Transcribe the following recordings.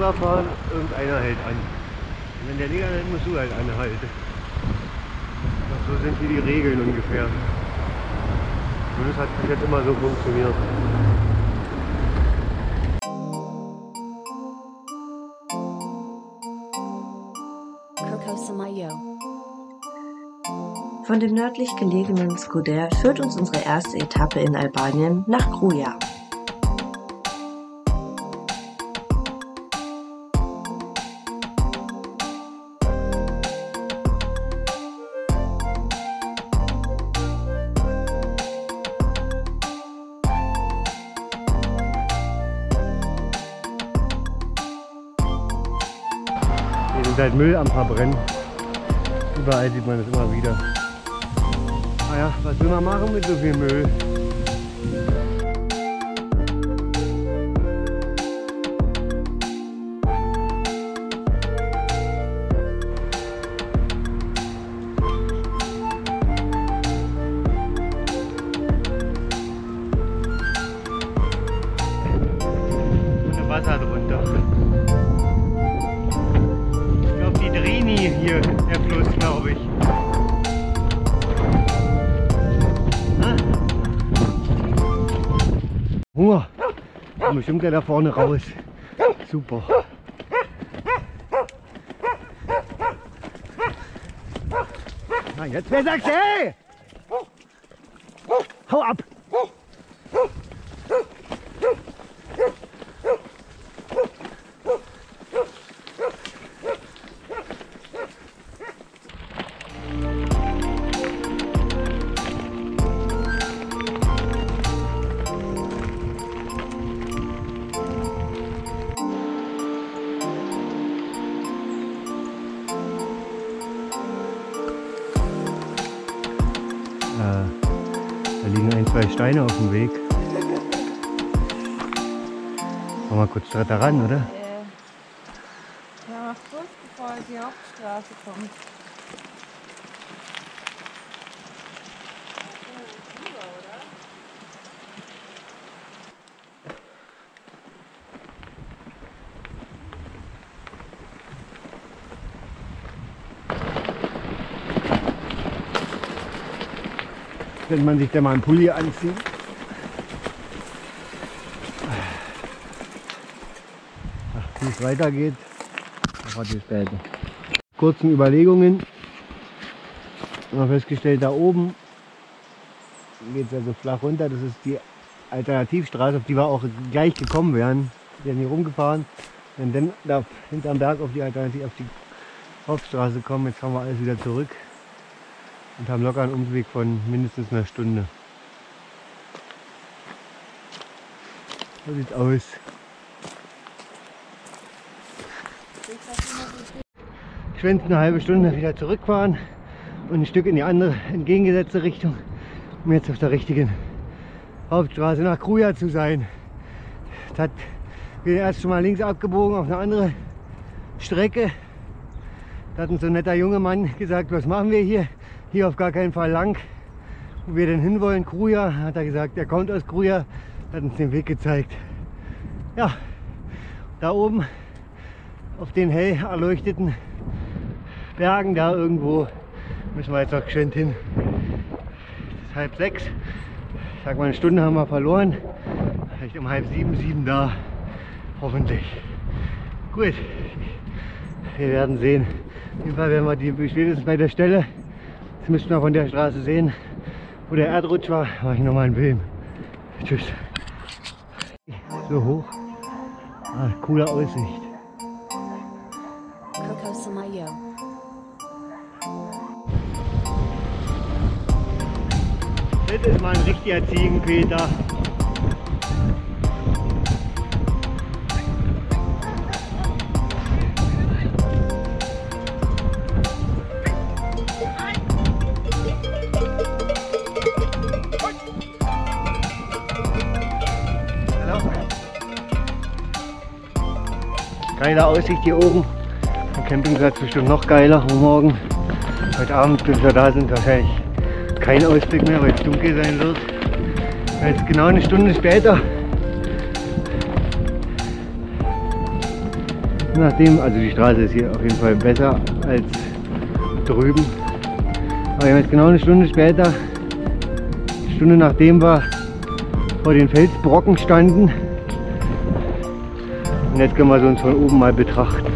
rüberfahren, irgendeiner hält an. Und wenn der Liga hält, musst du halt anhalten. So sind hier die Regeln ungefähr. Und das hat bis jetzt immer so funktioniert. Von dem nördlich gelegenen Skuder führt uns unsere erste Etappe in Albanien nach Gruja. Halt Müll am Verbrennen. Überall sieht man das immer wieder. Naja, was will man machen mit so viel Müll? Kommt gleich da vorne raus. Super. Na, jetzt wer sagt hey! Hau ab! Machen wir kurz da ran, oder? Ja, mach Schluss, bevor die Hauptstraße kommt. Wenn man sich da mal einen Pulli anzieht. Wie es weitergeht, erfahrt ihr später. Kurzen Überlegungen. Haben festgestellt, da oben geht es ja so flach runter. Das ist die Alternativstraße, auf die wir auch gleich gekommen wären. Wir sind hier rumgefahren. Wenn dann da hinterm Berg auf die Alternativ, auf die Hauptstraße kommen, jetzt fahren wir alles wieder zurück und haben locker einen Umweg von mindestens einer Stunde. So sieht's aus. Geschwind eine halbe Stunde wieder zurückfahren und ein Stück in die andere entgegengesetzte Richtung, um jetzt auf der richtigen Hauptstraße nach Kruja zu sein. Das hat wir erst schon mal links abgebogen auf eine andere Strecke. Da hat uns so ein netter junger Mann gesagt, was machen wir hier? Hier auf gar keinen Fall lang. Wo wir denn hinwollen, Kruja, hat er gesagt, er kommt aus Kruja, hat uns den Weg gezeigt. Ja, da oben auf den hell erleuchteten Bergen da irgendwo müssen wir jetzt noch geschwind hin. Es ist halb sechs. Ich sag mal, eine Stunde haben wir verloren. Vielleicht um halb sieben, sieben da. Hoffentlich. Gut. Wir werden sehen. Auf jeden Fall werden wir die spätestens bei der Stelle, das müssten wir von der Straße sehen, wo der Erdrutsch war, mache ich nochmal einen Film. Tschüss. So hoch. Ah, coole Aussicht. Das ist mal ein richtiger Ziegenpeter. Geile Aussicht hier oben. Der Campingplatz bestimmt noch geiler morgen. Heute Abend, bis wir da sind, wahrscheinlich kein Ausblick mehr, weil es dunkel sein wird. Jetzt genau eine Stunde später. Nachdem, also die Straße ist hier auf jeden Fall besser als drüben. Aber jetzt genau eine Stunde später, eine Stunde nachdem wir vor den Felsbrocken standen. Und jetzt können wir sie uns von oben mal betrachten.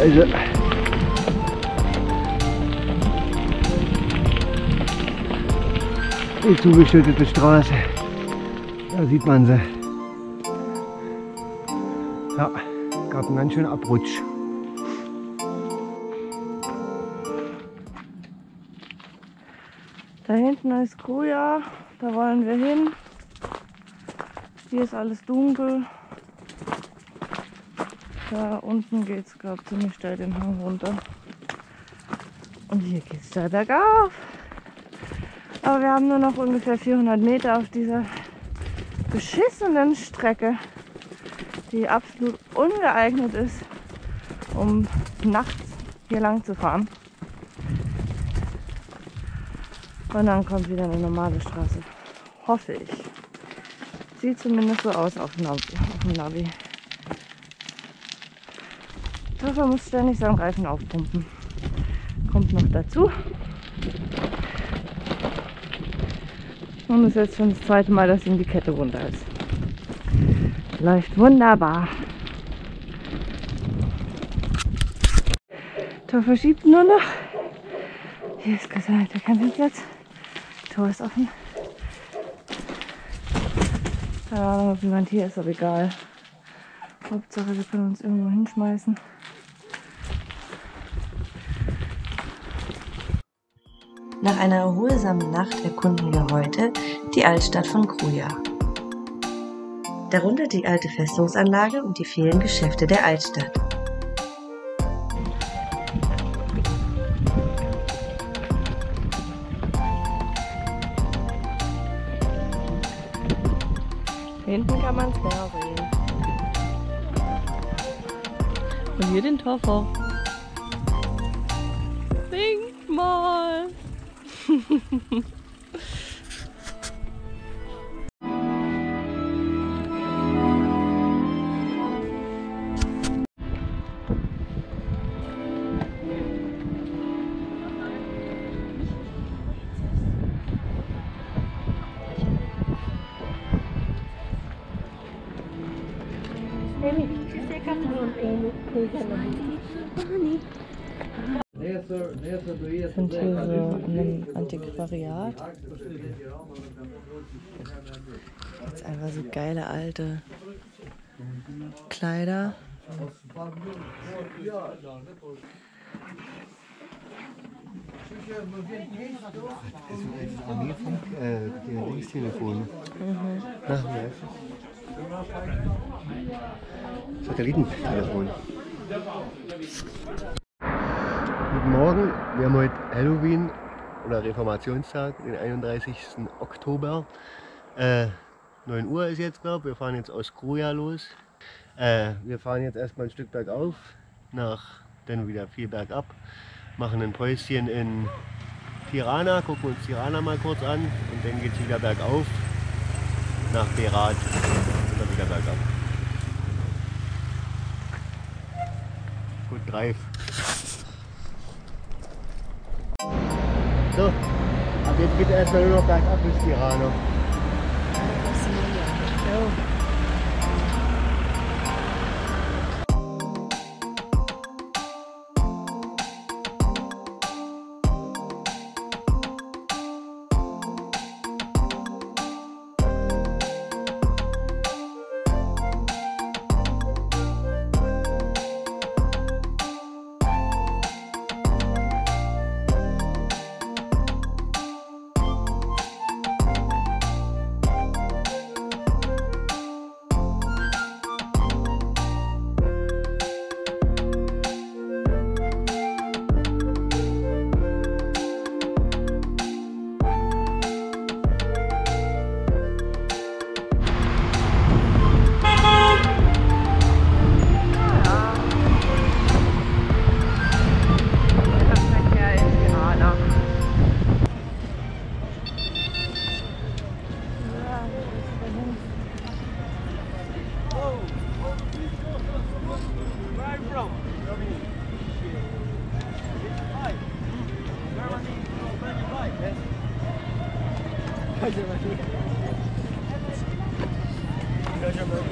Da. Die zugeschüttete Straße. Da sieht man sie. Ja, gab einen ganz schönen Abrutsch. Da hinten ist Kuja, da wollen wir hin. Hier ist alles dunkel. Da unten geht es gerade ziemlich steil den Hang runter. Und hier geht es da bergauf. Aber wir haben nur noch ungefähr 400 Meter auf dieser beschissenen Strecke, die absolut ungeeignet ist, um nachts hier lang zu fahren. Und dann kommt wieder eine normale Straße. Hoffe ich. Sieht zumindest so aus auf dem Navi. Dafür muss ständig seinen Reifen aufpumpen. Kommt noch dazu. Und es ist jetzt schon das zweite Mal, dass ihm die Kette runter ist. Läuft wunderbar. Tor verschiebt nur noch. Hier ist Dank der Campingplatz. Tor ist offen. Keine Ahnung, ob jemand hier ist, aber egal. Hauptsache, wir können uns irgendwo hinschmeißen. Nach einer erholsamen Nacht erkunden wir heute die Altstadt von Kruja. Darunter die alte Festungsanlage und die vielen Geschäfte der Altstadt. Hinten kann man es mehr sehen. Und hier den Toffer. Demi, você acabou mantendo coisa na sind hier so in einem Antiquariat. Jetzt einfach so geile alte Kleider. äh, Diensttelefon. Na, wie heißt das? Satellitentelefon. Guten Morgen, wir haben heute Halloween oder Reformationstag, den 31. Oktober. Äh, 9 Uhr ist jetzt, glaube ich. Wir fahren jetzt aus Kruja los. Äh, wir fahren jetzt erstmal ein Stück bergauf, nach, dann wieder viel bergab, machen ein Päuschen in Tirana, gucken uns Tirana mal kurz an und dann geht es wieder bergauf nach Berat und dann wieder bergab. Gut, Drive. So, ab jetzt geht es erstmal nur noch bergab bis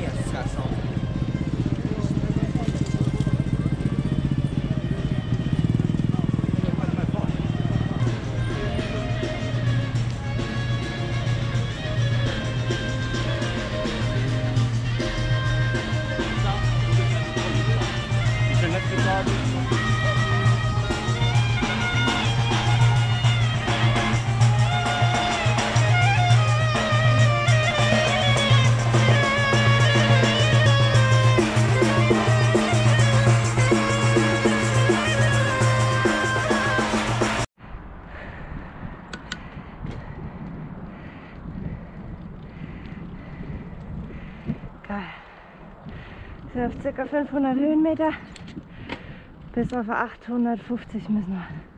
Tirana. Geil. Sind auf ca. 500 Höhenmeter. Bis auf 850 müssen wir.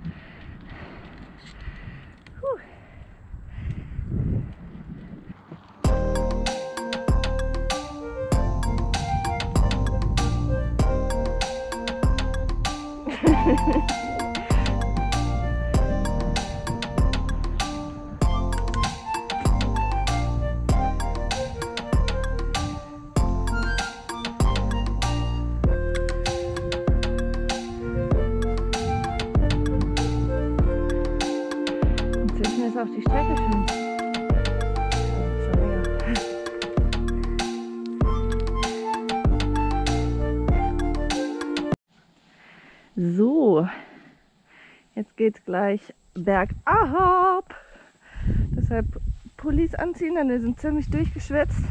Auch die Strecke schon. So, jetzt geht's gleich bergab. Deshalb Pullis anziehen, denn wir sind ziemlich durchgeschwitzt.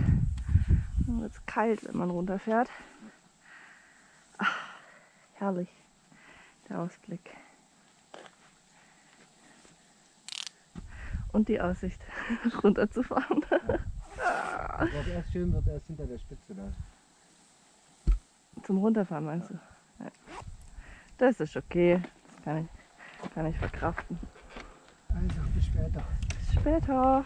Und es kalt, wenn man runterfährt. Ach, herrlich, der Ausblick. Und die Aussicht, runterzufahren. Was erst schön wird, erst hinter der Spitze da. Zum Runterfahren meinst du? Ja. Das ist okay. Das kann ich, kann ich verkraften. Also, bis später. Bis später.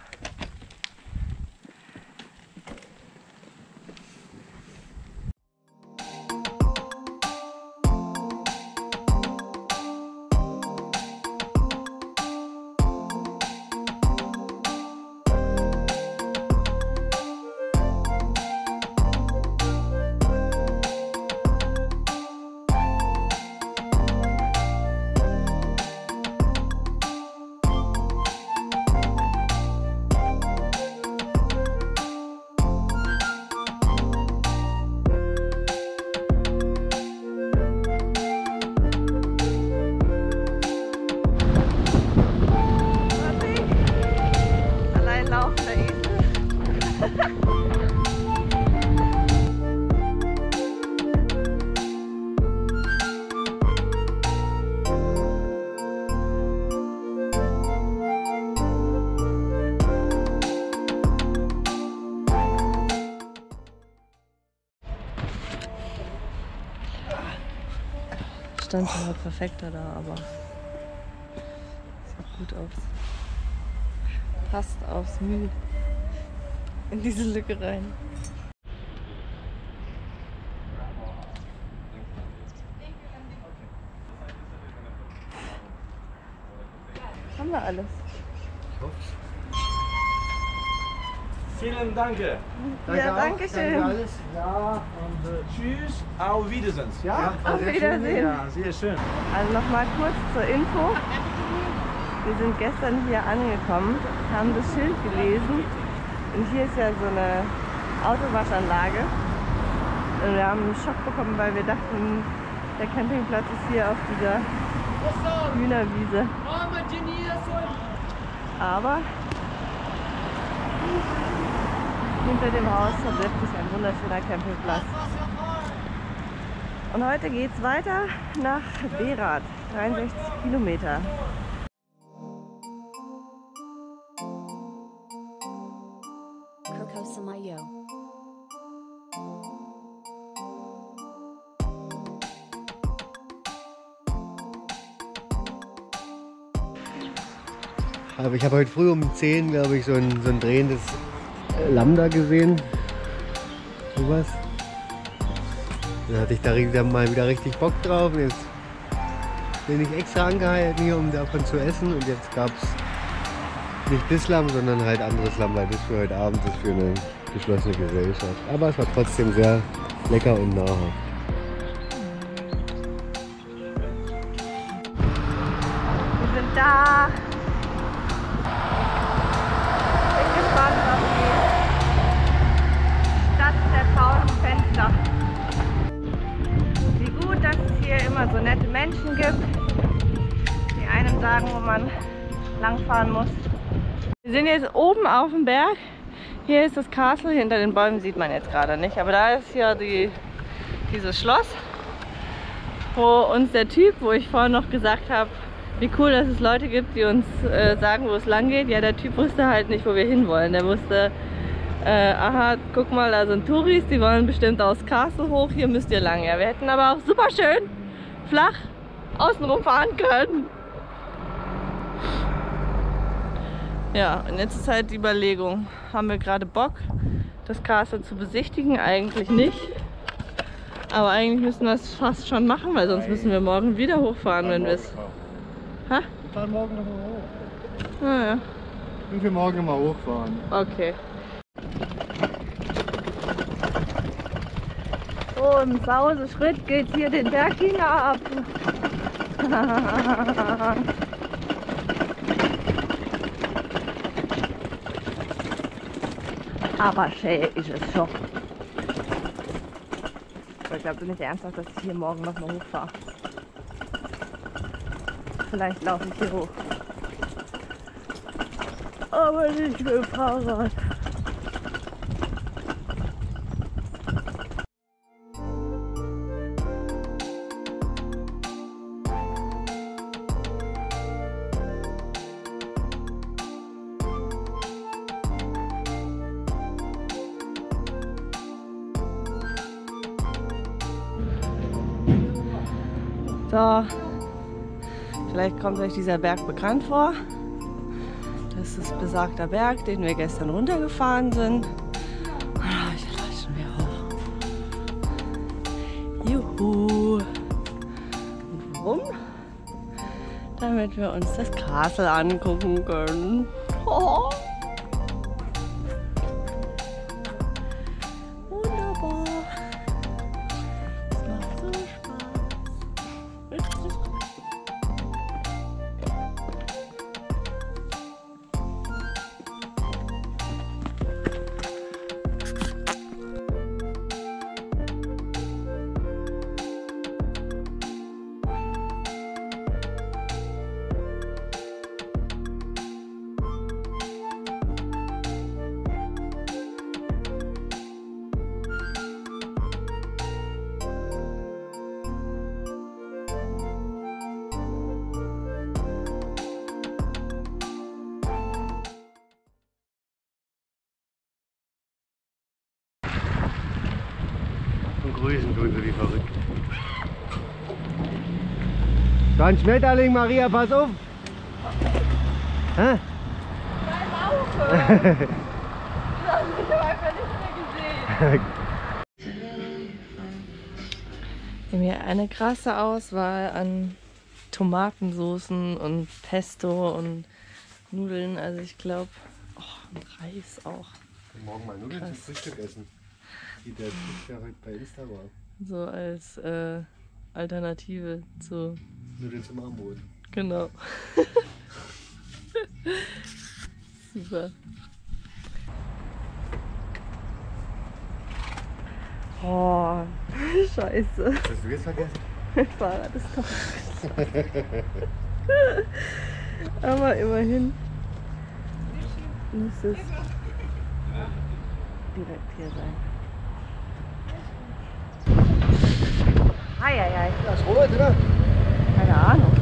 Stand schon mal perfekter da, aber sieht gut aus passt aufs Mühe in diese Lücke rein. Haben wir alles. Vielen Dank. ja, danke schön. Danke alles. Ja, und äh, tschüss, auf Wiedersehen. Ja? Auf Wiedersehen. Ja, sehr schön. Also nochmal kurz zur Info. Wir sind gestern hier angekommen, haben das Schild gelesen und hier ist ja so eine Autowaschanlage. Und wir haben einen Schock bekommen, weil wir dachten, der Campingplatz ist hier auf dieser Hühnerwiese. Aber hinter dem Haus verbirgt sich ein wunderschöner Campingplatz. Und heute geht's weiter nach Berat, 63 Kilometer. Aber ich habe heute früh um 10, glaube ich, so ein, so ein drehendes Lambda gesehen. Sowas. Dann hatte ich da mal wieder richtig Bock drauf. Und jetzt bin ich extra angehalten hier, um davon zu essen. Und jetzt gab es nicht das Lamm, sondern halt anderes Lamm, weil das für heute Abend ist für eine geschlossene Gesellschaft. Aber es war trotzdem sehr lecker und nahrhaft. Wir sind da. Hier immer so nette Menschen gibt, die einem sagen, wo man langfahren muss. Wir sind jetzt oben auf dem Berg. Hier ist das Castle, hinter den Bäumen sieht man jetzt gerade nicht, aber da ist ja die, dieses Schloss, wo uns der Typ, wo ich vorhin noch gesagt habe, wie cool, dass es Leute gibt, die uns äh, sagen, wo es lang geht. Ja, der Typ wusste halt nicht, wo wir hinwollen. Der wusste, äh, aha, guck mal, da sind Touris, die wollen bestimmt aus Castle hoch, hier müsst ihr lang. Ja, wir hätten aber auch super schön flach außenrum fahren können. Ja, und jetzt ist halt die Überlegung, haben wir gerade Bock, das Castle zu besichtigen? Eigentlich nicht. Aber eigentlich müssen wir es fast schon machen, weil sonst müssen wir morgen wieder hochfahren, wenn wir es... Ha? Wir fahren morgen nochmal hoch. Naja, Und wir morgen nochmal hochfahren. okay. So, im Sauseschritt geht hier den Berg hinab. Aber schön ist es schon. Aber ich glaube nicht ernsthaft, dass ich hier morgen noch mal hochfahre. Vielleicht laufe ich hier hoch. Aber nicht mit dem Fahrrad. So, vielleicht kommt euch dieser Berg bekannt vor. Das ist besagter Berg, den wir gestern runtergefahren sind. Ah, Ich lasse mir hoch. Juhu. Warum? Damit wir uns das Castle angucken können. Oh. Grüßen tun sie wie verrückt. Da ein Schmetterling, Maria, pass auf! Hä? Wir haben hier eine krasse Auswahl an Tomatensoßen und Pesto und Nudeln. Also ich glaube, oh, und Reis auch. Morgen mal Nudeln zum Krass. Frühstück essen. Wie der heute bei Insta war. So als äh, Alternative zu, Nudeln zum Armbrot. genau. Super. Oh, scheiße. Hast du jetzt vergessen? Mein Fahrrad ist kaputt. Aber immerhin muss es direkt hier sein. Eieiei, ist rot, oder? keine Ahnung.